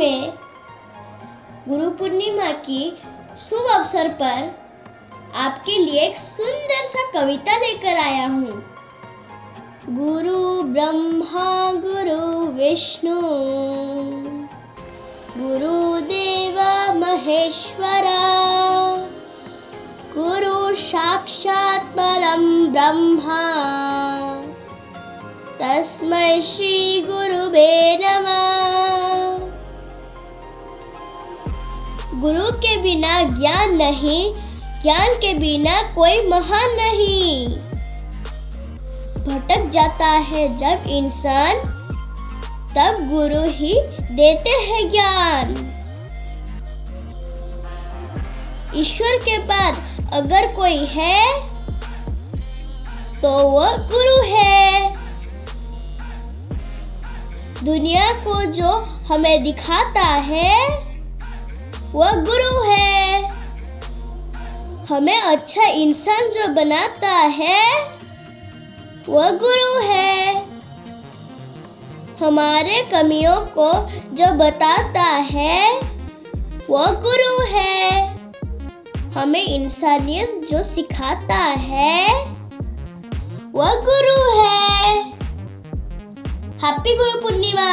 में गुरु पूर्णिमा की शुभ अवसर पर आपके लिए एक सुंदर सा कविता लेकर आया हूँ। गुरु ब्रह्मा, गुरु विष्णु गुरुदेव महेश्वरा, गुरु साक्षात् परं ब्रह्मा। तस्मै श्री गुरुवे नमः। गुरु के बिना ज्ञान नहीं, ज्ञान के बिना कोई महान नहीं। भटक जाता है जब इंसान, तब गुरु ही देते हैं ज्ञान। ईश्वर के बाद अगर कोई है तो वह गुरु है। दुनिया को जो हमें दिखाता है वह गुरु है। हमें अच्छा इंसान जो बनाता है, वह गुरु है। हमारे कमियों को जो बताता है, वह गुरु है। हमें इंसानियत जो सिखाता है, वह गुरु है। हैप्पी गुरु पूर्णिमा